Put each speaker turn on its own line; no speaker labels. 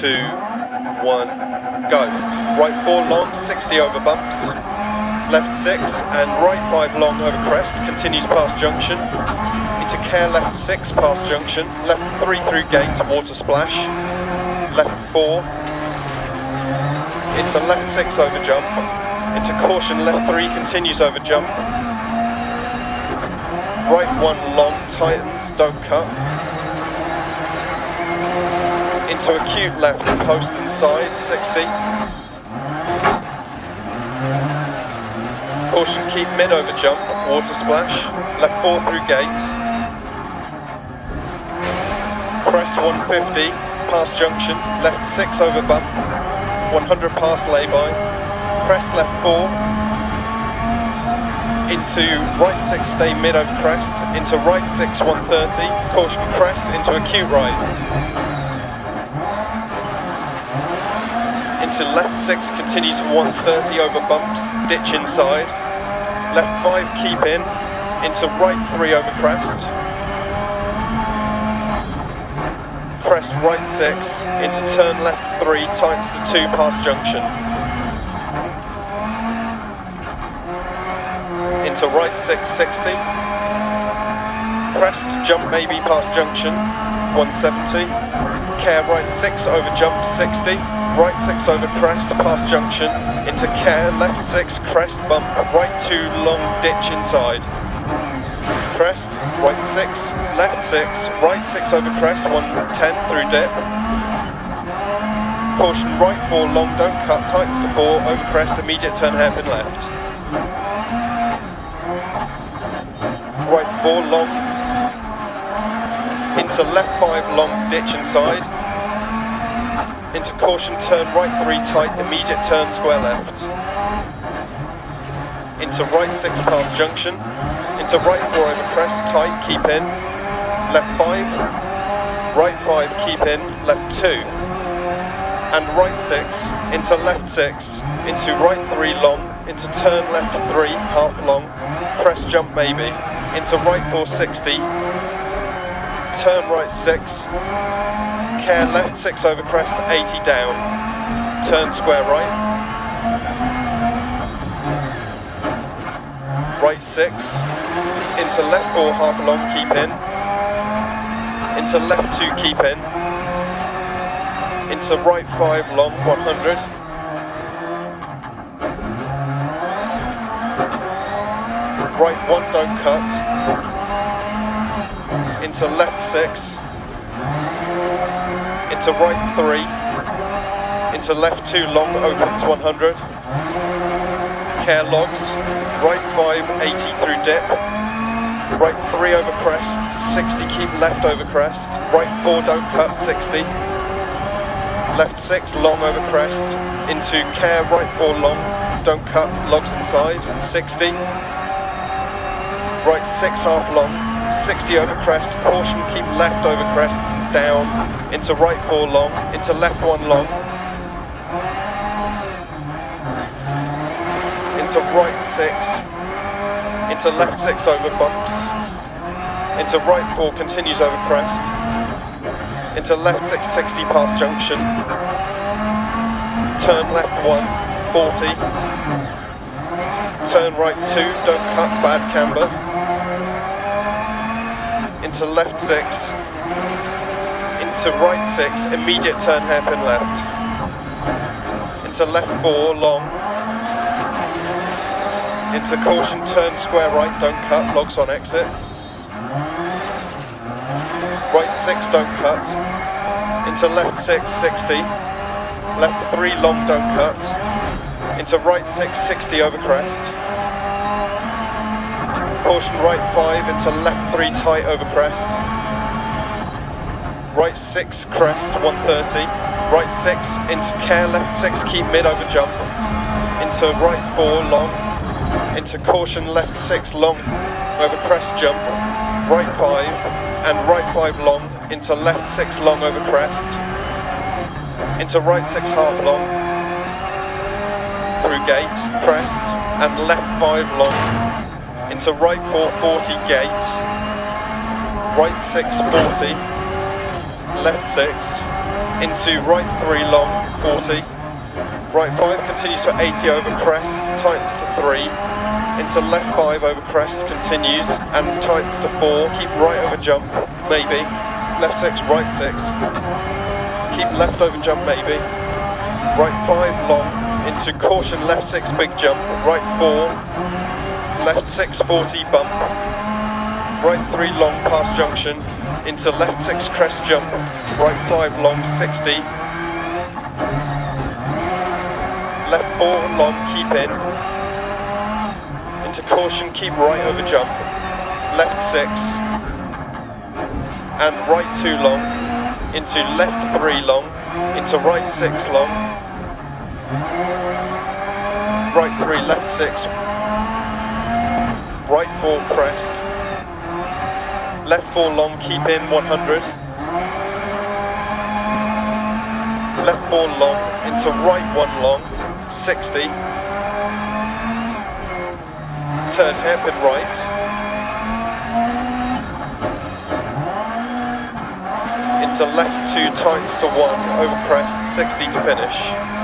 two, one, go. Right four long, 60 over bumps. Left six and right five long over crest, continues past junction. Into care left six past junction. Left three through gate, to water splash. Left four. Into left six over jump. Into caution, left three continues over jump. Right one long, tightens, don't cut into acute left, post inside, 60. Caution, keep mid over jump, water splash, left 4 through gate. Crest 150, past junction, left 6 over bump, 100 past lay-by. Crest left 4, into right 6 stay mid over crest, into right 6 130, caution crest, into acute right. Left 6 continues 130 over bumps, ditch inside. Left 5 keep in, into right 3 over crest. Crest right 6, into turn left 3, tightens to 2 past junction. Into right 6, 60. Crest jump maybe past junction, 170. Care right 6 over jump, 60 right 6 over crest, past junction, into care, left 6, crest, bump, right 2, long ditch inside. Crest, right 6, left 6, right 6 over crest, 110 through dip. Caution, right 4, long, don't cut, tightens to 4, over crest, immediate turn hairpin left. Right 4, long, into left 5, long, ditch inside. Into caution, turn right 3 tight, immediate turn square left. Into right 6 past junction, into right 4 over crest, tight, keep in. Left 5, right 5, keep in, left 2. And right 6, into left 6, into right 3 long, into turn left 3, half long, crest jump maybe, into right 4 60, turn right 6, care left 6 over crest, 80 down. Turn square right. Right 6. Into left 4 half long, keep in. Into left 2, keep in. Into right 5 long, 100. Right 1, don't cut. Into left 6 into right 3, into left 2 long, opens 100, care logs, right 5, 80 through dip, right 3 over crest, 60 keep left over crest, right 4 don't cut, 60, left 6 long over crest, into care right 4 long, don't cut, logs inside, 60, right 6 half long, 60 over crest, caution keep left over crest, down, into right four long, into left one long, into right six, into left six over bumps, into right four continues over crest, into left six 60 past junction, turn left one, 40, turn right two, don't cut, bad camber, into left six, into right 6, immediate turn hairpin left. Into left 4, long. Into caution, turn square right, don't cut, logs on exit. Right 6, don't cut. Into left 6, 60. Left 3, long, don't cut. Into right 6, 60 over crest. Caution right 5, into left 3, tight over crest. Right 6 crest 130, right 6 into care left 6 keep mid over jump, into right 4 long, into caution left 6 long. Over crest jump, right 5 and right 5 long, into left 6 long over crest, into right 6 half long, through gate, crest and left 5 long, into right 4 40 gate, right 6 40, left 6, into right 3 long, 40. Right 5 continues for 80 over crest, tightens to 3. Into left 5 over crest, continues, and tightens to 4. Keep right over jump, maybe. Left 6, right 6. Keep left over jump, maybe. Right 5 long, into caution left 6 big jump, right 4. Left 640 bump, right 3 long past junction, into left 6 crest jump, right 5 long 60, left 4 long keep in, into caution keep right over jump, left 6, and right 2 long, into left 3 long, into right 6 long, right 3 left 6, right 4 crest, left 4 long, keep in 100. Left 4 long, into right 1 long, 60. Turn hairpin right. Into left 2 tights to 1, over crest, 60 to finish.